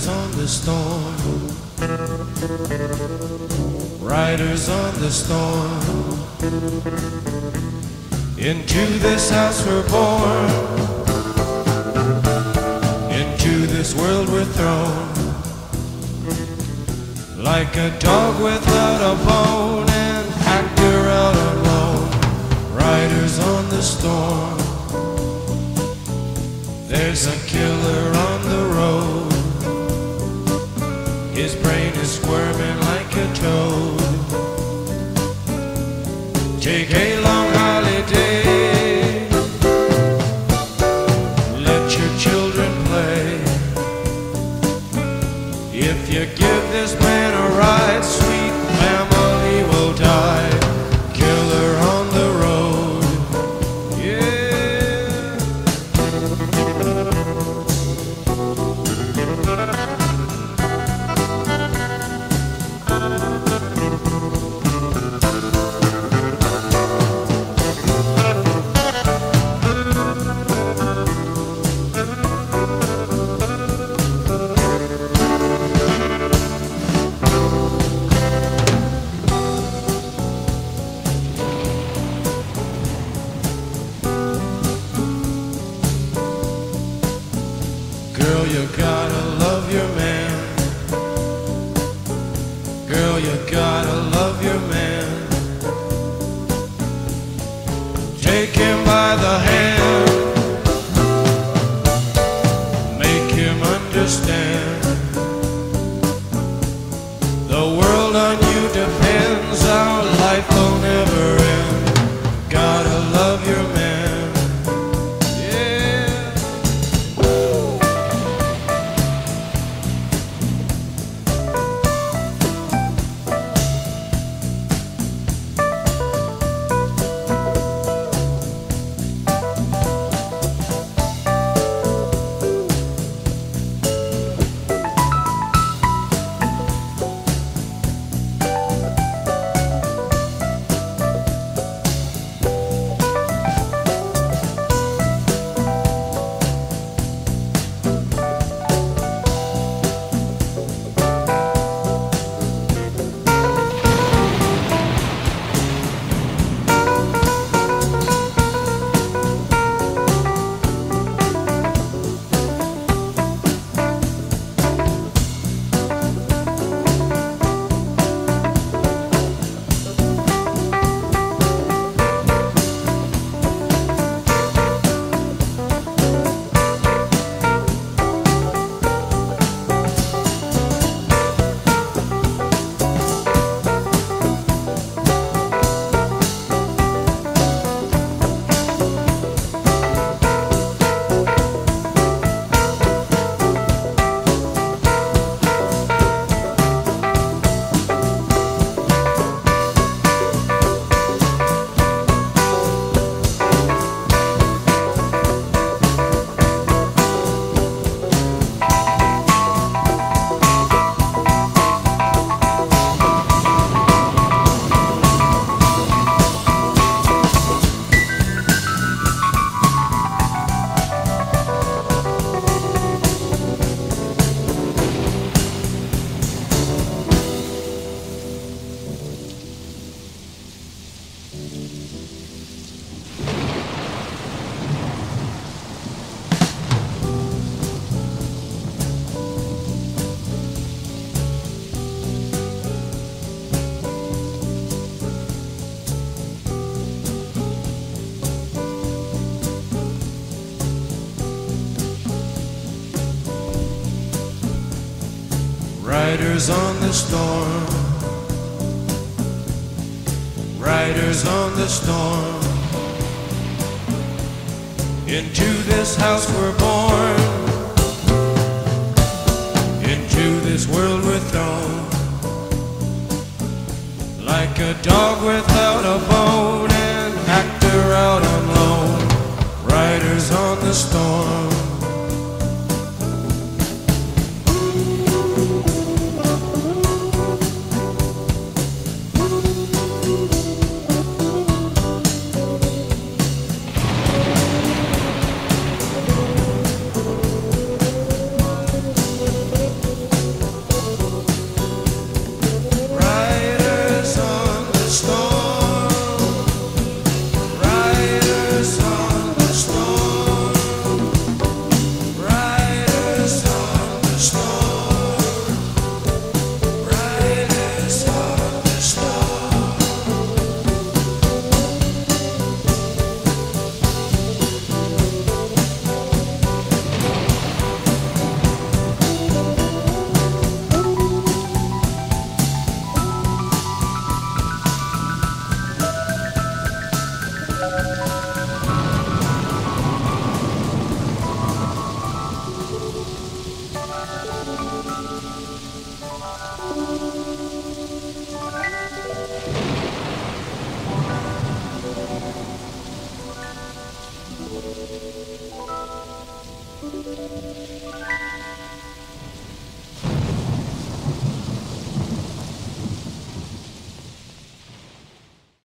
Riders on the storm. Riders on the storm. Into this house we're born. Into this world we're thrown. Like a dog without a bone, an actor out alone. Riders on the storm. There's a killer on the road. His brain is squirming like a toad. Take a long holiday. Let your children play. If you give this Girl, you gotta love your man. Riders on the storm. Riders on the storm. Into this house we're born. Into this world we're thrown. Like a dog without a bone, an actor out on loan. Riders on the storm. Música